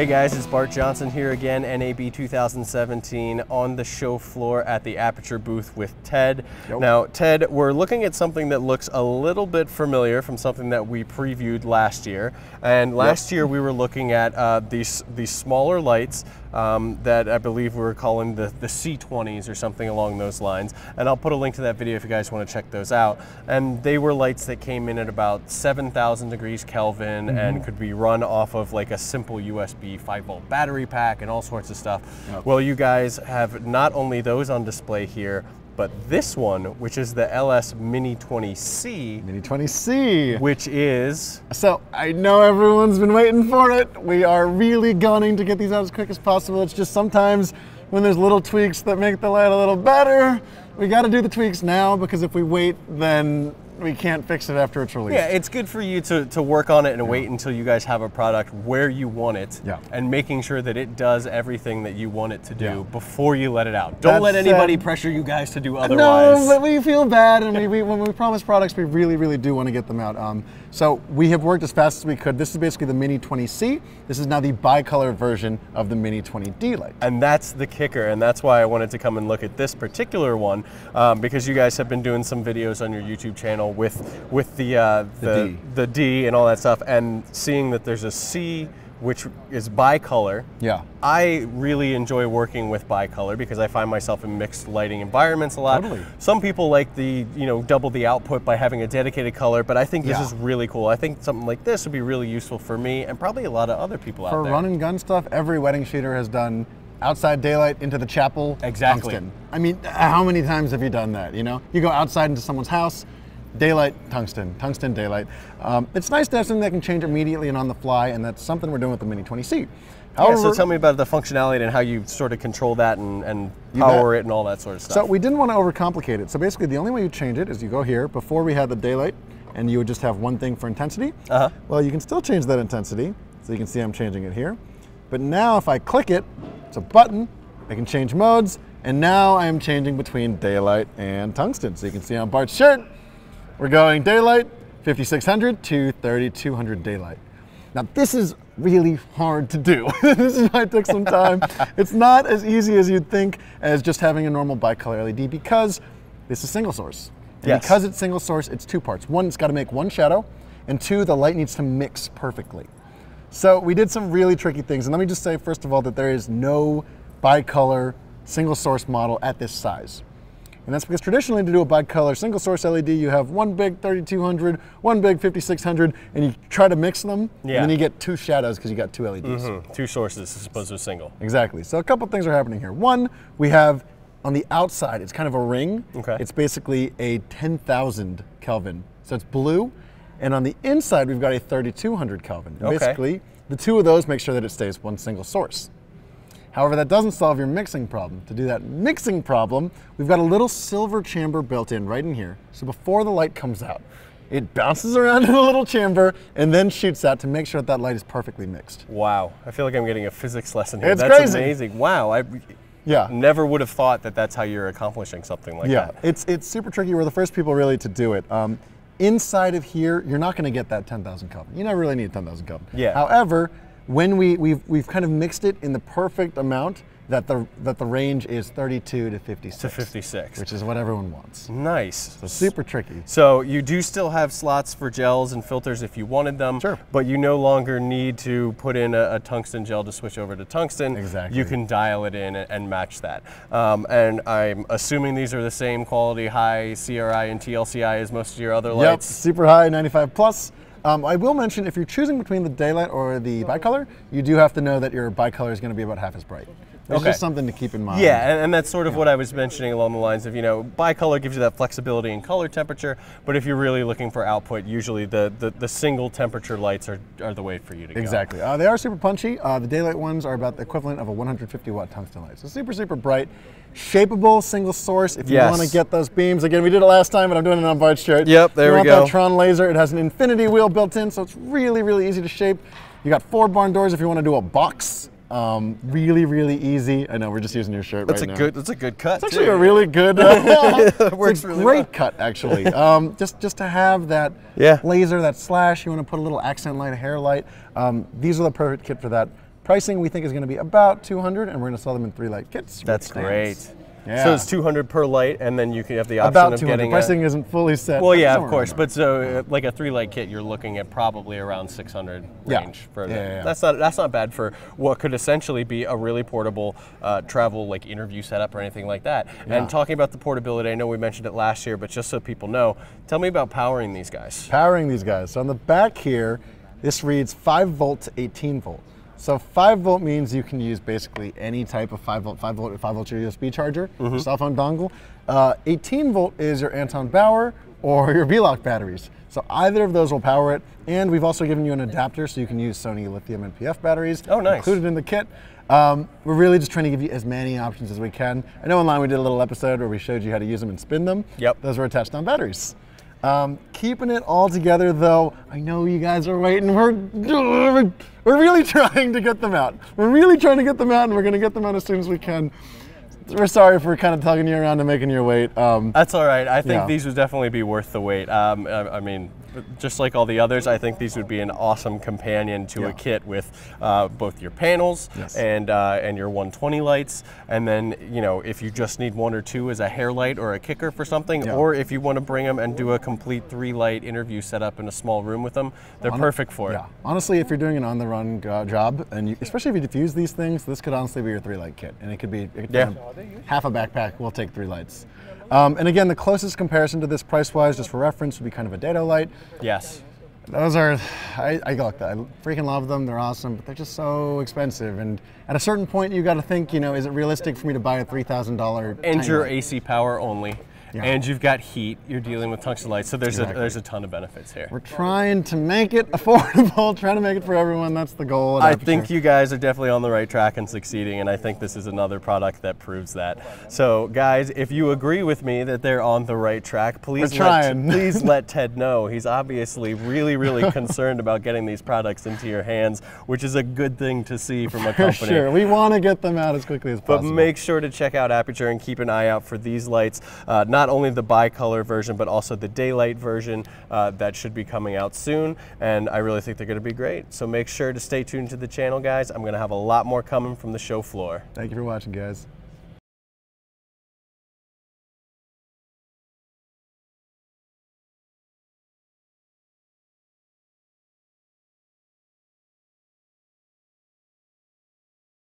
Hey guys, it's Bart Johnson here again, NAB 2017, on the show floor at the Aputure booth with Ted. Yep. Now, Ted, we're looking at something that looks a little bit familiar from something that we previewed last year. And last year we were looking at uh, these these smaller lights um, that I believe we were calling the, the C20s or something along those lines. And I'll put a link to that video if you guys want to check those out. And they were lights that came in at about 7,000 degrees Kelvin and could be run off of like a simple USB 5 volt battery pack and all sorts of stuff. Yep. Well, you guys have not only those on display here, but this one, which is the LS Mini 20C, Mini 20C. which is So I know everyone's been waiting for it. We are really gunning to get these out as quick as possible. It's just sometimes when there's little tweaks that make the light a little better, we got to do the tweaks now because if we wait, then we can't fix it after it's released. Yeah, it's good for you to, to work on it and wait until you guys have a product where you want it Yeah. and making sure that it does everything that you want it to do Yeah. before you let it out. Don't let anybody pressure you guys to do otherwise. No, but we feel bad, and we, we, when we promise products, we really, really do want to get them out. Um, so we have worked as fast as we could. This is basically the Mini 20C. This is now the bicolor version of the Mini 20D light. And that's the kicker, and that's why I wanted to come and look at this particular one um, because you guys have been doing some videos on your YouTube channel with with the uh, the, D. the D and all that stuff, and seeing that there's a C which is bicolor. Yeah. I really enjoy working with bicolor because I find myself in mixed lighting environments a lot. Totally. Some people like the you know double the output by having a dedicated color, but I think this Yeah. is really cool. I think something like this would be really useful for me and probably a lot of other people out there. For run and gun stuff, every wedding shooter has done outside daylight into the chapel. Exactly. Tungsten. I mean, how many times have you done that? You know, you go outside into someone's house, daylight, tungsten, tungsten, daylight. Um, it's nice to have something that can change immediately and on the fly, and that's something we're doing with the Mini 20C. Yeah, so tell me about the functionality and how you sort of control that and, and power it and all that sort of stuff. So we didn't want to overcomplicate it. So basically, the only way you change it is you go here. Before we had the daylight, and you would just have one thing for intensity. Uh-huh. Well, you can still change that intensity. So you can see I'm changing it here. But now, if I click it, it's a button. I can change modes, and now I am changing between daylight and tungsten. So you can see on Bart's shirt, we're going daylight 5600 to 3200 daylight. Now this is really hard to do. this is why it took some time. it's not as easy as you'd think as just having a normal bicolor LED because this is single source. And Yes. because it's single source, it's two parts. One, it's got to make one shadow, and two, the light needs to mix perfectly. So we did some really tricky things. And let me just say, first of all, that there is no bicolor single source model at this size. And that's because traditionally to do a bicolor single source LED, you have one big 3200, one big 5600, and you try to mix them, Yeah. and then you get two shadows because you got two LEDs. Hmm, two sources as opposed to a single. Exactly. So a couple things are happening here. One, we have on the outside, it's kind of a ring. Okay. It's basically a 10,000 Kelvin. So it's blue. And on the inside, we've got a 3200 Kelvin. Okay. Basically, the two of those make sure that it stays one single source. However, that doesn't solve your mixing problem. To do that mixing problem, we've got a little silver chamber built in right in here. So before the light comes out, it bounces around in a little chamber and then shoots out to make sure that that light is perfectly mixed. Wow, I feel like I'm getting a physics lesson here. It's that's crazy. amazing. Wow, I Yeah. never would have thought that that's how you're accomplishing something like Yeah, that. it's it's super tricky. We're the first people really to do it. Um, inside of here, you're not going to get that 10,000 Kelvin. You never really need 10,000 Kelvin. Yeah. However, when we we've we've kind of mixed it in the perfect amount that the that the range is 32 to 56. To 56. which is what everyone wants. Nice. So super tricky. So you do still have slots for gels and filters if you wanted them, Sure. but you no longer need to put in a, a tungsten gel to switch over to tungsten. Exactly. You can dial it in and, and match that. Um, and I'm assuming these are the same quality, high CRI and TLCI as most of your other Yep, lights. Yep, super high, 95 plus. Um, I will mention if you're choosing between the daylight or the bicolor, you do have to know that your bicolor is going to be about half as bright. It's Okay. just something to keep in mind. Yeah, and, and that's sort of what I was mentioning along the lines of, you know, bicolor gives you that flexibility in color temperature, but if you're really looking for output, usually the, the, the single temperature lights are, are the way for you to go. Exactly. Uh, they are super punchy. Uh, the daylight ones are about the equivalent of a 150 watt tungsten light. So super, super bright. Shapeable single source if you Yes. want to get those beams. Again, we did it last time, but I'm doing it on Bart's shirt. Yep, there you we want go. that Tron laser. It has an infinity wheel built in, so it's really, really easy to shape. You got four barn doors if you want to do a box. Um, really, really easy. I know we're just using your shirt That's right a now. good. That's a good cut. It's actually too. a really good. Uh, works it's a really great well. cut, actually. Um, just just to have that Yeah. laser, that slash. You want to put a little accent light, a hair light. Um, these are the perfect kit for that. Pricing we think is going to be about 200, and we're going to sell them in three light kits. That's great. Yeah. So it's 200 per light, and then you can have the option About of 200. getting. a- Pricing isn't fully set. well, yeah, of course. But so, uh, like a three light kit, you're looking at probably around 600 Yeah. range for Yeah, yeah, yeah. That's not that's not bad for what could essentially be a really portable uh, travel like interview setup or anything like that. And talking about the portability, I know we mentioned it last year, but just so people know, tell me about powering these guys. powering these guys. So on the back here, this reads 5 volt to 18 volt. So 5 volt means you can use basically any type of 5 volt, 5 volt, 5 volt your USB charger, your cell phone dongle. Uh, 18 volt is your Anton Bauer or your V-Lock batteries. So either of those will power it. And we've also given you an adapter so you can use Sony lithium and PF batteries. Oh, nice. Included in the kit. Um, we're really just trying to give you as many options as we can. I know online we did a little episode where we showed you how to use them and spin them. Yep. Those were attached on batteries. Um, keeping it all together though, I know you guys are waiting. We're, we're really trying to get them out. We're really trying to get them out and we're gonna get them out as soon as we can. We're sorry for kind of tugging you around and making you wait. Um, That's all right. I think Yeah. these would definitely be worth the wait. Um, I, I mean, just like all the others, I think these would be an awesome companion to a kit with uh, both your panels Yes. and uh, and your 120 lights. And then you know, if you just need one or two as a hair light or a kicker for something, Yeah. or if you want to bring them and do a complete three light interview setup in a small room with them, they're perfect for it. yeah. Honestly, if you're doing an on-the-run go- job, and you, especially if you diffuse these things, this could honestly be your three-light kit, and it could be it could Yeah. be half a backpack. will take three lights. Um, and again, the closest comparison to this price-wise, just for reference, would be kind of a Dedo light. Yes. Those are, I, I look, I freaking love them. They're awesome, but they're just so expensive. And at a certain point, you got to think, you know, is it realistic for me to buy a three thousand dollar? Your AC power only. Yeah. And you've got heat. You're dealing with tungsten lights, so there's a there's a ton of benefits here. We're trying to make it affordable, trying to make it for everyone. That's the goal. I think you guys are definitely on the right track and succeeding, and I think this is another product that proves that. So, guys, if you agree with me that they're on the right track, please let, please let Ted know. He's obviously really, really concerned about getting these products into your hands, which is a good thing to see from a For company. sure, we want to get them out as quickly as possible. But make sure to check out Aputure and keep an eye out for these lights. Uh, not only the bicolor version, but also the daylight version uh, that should be coming out soon. And I really think they're going to be great. So make sure to stay tuned to the channel, guys. I'm going to have a lot more coming from the show floor. Thank you for watching, guys.